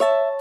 you